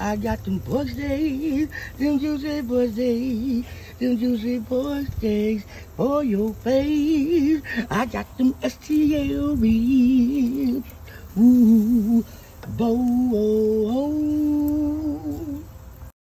I got them push days, them juicy push days, them juicy push days for your face. I got them STL ribs. Ooh, bo, oh, oh,